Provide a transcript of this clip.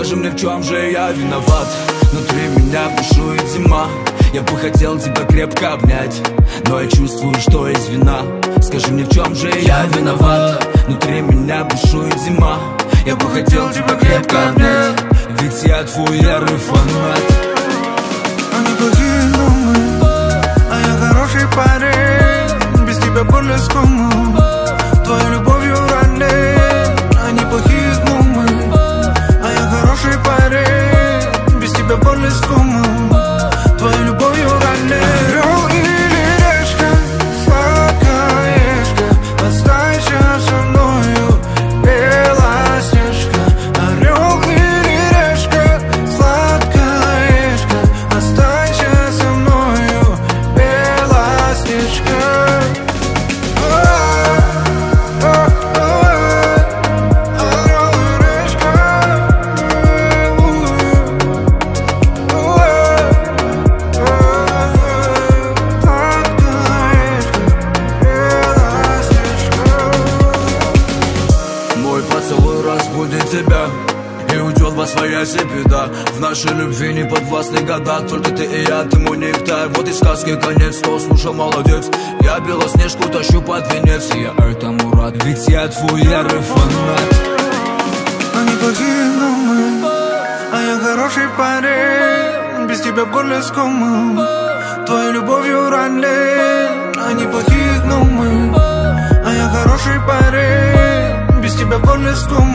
Скажи мне, в чем же я виноват? Внутри меня бушует зима. Я бы хотел тебя крепко обнять Но я чувствую, что есть вина. Скажи мне, в чем же я виноват? Внутри меня бушует зима. Я бы хотел тебя крепко обнять Ведь я твой ярый фанат. Они плохие, но А я хороший парень. Без тебя более скому Скому Твоей и во своя беда. В нашей любви не подвластны года. Только ты и я, ты мой нектар. Вот и сказки конец, кто слушал, молодец? Я белоснежку тащу под венец. И я этому рад, ведь я твой ярый фанат. Они плохие, мы А я хороший парень. Без тебя в горле скому Твоей любовью ранен. Они плохие, но мы А я хороший парень. Без тебя в горле любовью